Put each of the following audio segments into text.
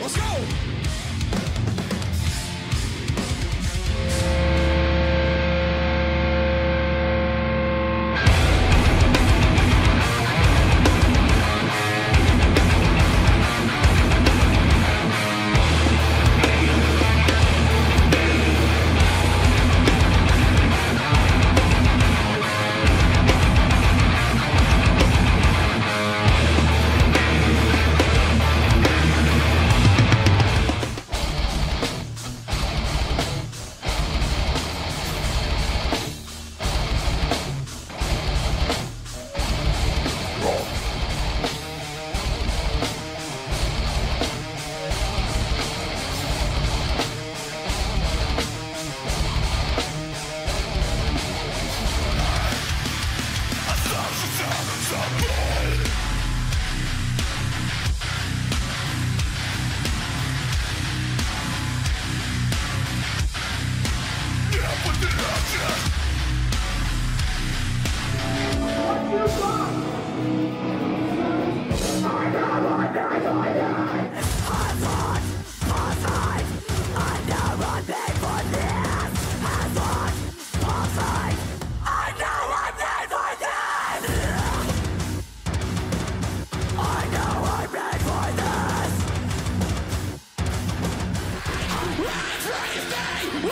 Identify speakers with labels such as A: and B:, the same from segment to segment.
A: let's go!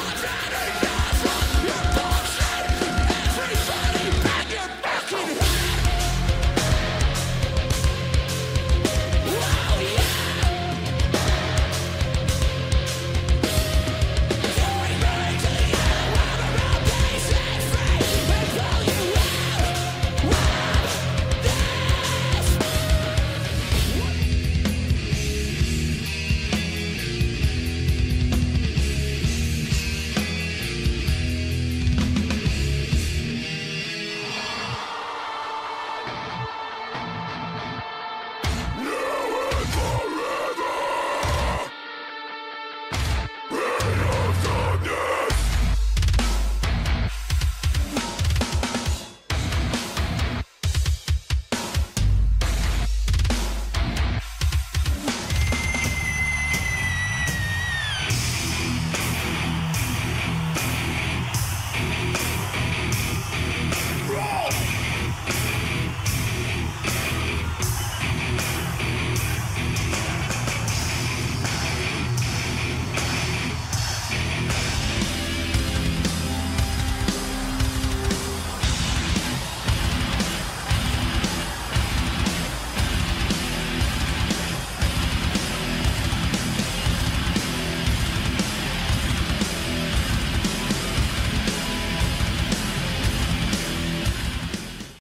B: Soldier!